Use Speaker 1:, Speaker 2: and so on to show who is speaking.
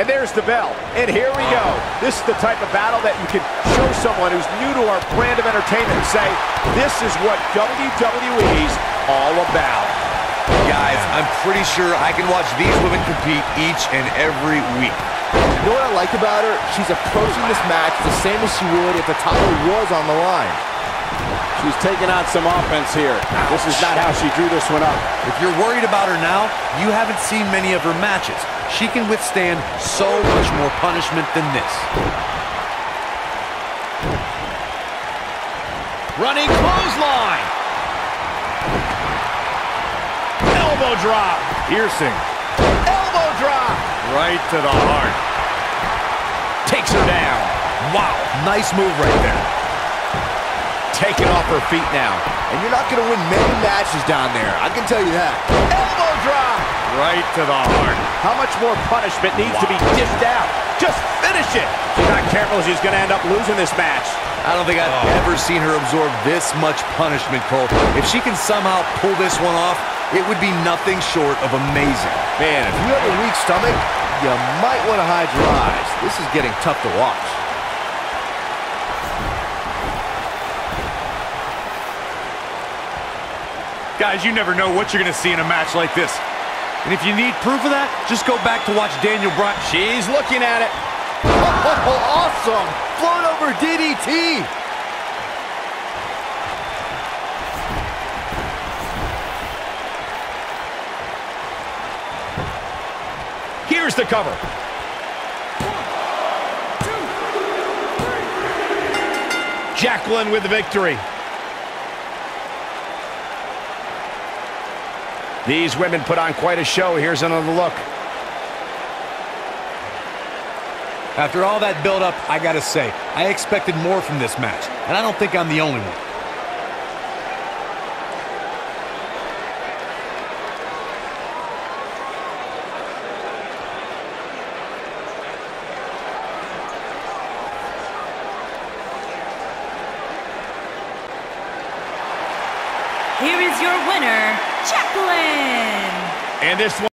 Speaker 1: And there's the bell. And here we go. This is the type of battle that you can show someone who's new to our brand of entertainment and say, this is what WWE's all about.
Speaker 2: Guys, I'm pretty sure I can watch these women compete each and every week.
Speaker 3: You know what I like about her? She's approaching this match the same as she would if the title was on the line.
Speaker 1: She's taking on some offense here. This is not how she drew this one up.
Speaker 2: If you're worried about her now, you haven't seen many of her matches. She can withstand so much more punishment than this.
Speaker 1: Running clothesline. Elbow drop. Piercing. Elbow drop. Right to the heart. Takes her down.
Speaker 2: Wow, nice move right there.
Speaker 1: Taken off her feet now.
Speaker 3: And you're not going to win many matches down there. I can tell you that.
Speaker 1: Elbow drop. Right to the heart. How much more punishment needs to be dished out? Just finish it. She's not careful. She's going to end up losing this match.
Speaker 2: I don't think I've oh. ever seen her absorb this much punishment, Cole. If she can somehow pull this one off, it would be nothing short of amazing.
Speaker 3: Man, if you have a weak stomach, you might want to hide your eyes. This is getting tough to watch.
Speaker 4: Guys, you never know what you're going to see in a match like this. And if you need proof of that, just go back to watch Daniel Bryan.
Speaker 1: She's looking at it.
Speaker 3: Oh, awesome! Float over DDT!
Speaker 1: Here's the cover. Jacqueline with the victory. These women put on quite a show. Here's another look.
Speaker 2: After all that build-up, I gotta say, I expected more from this match, and I don't think I'm the only one.
Speaker 5: Here is your winner, Jacqueline.
Speaker 1: And this one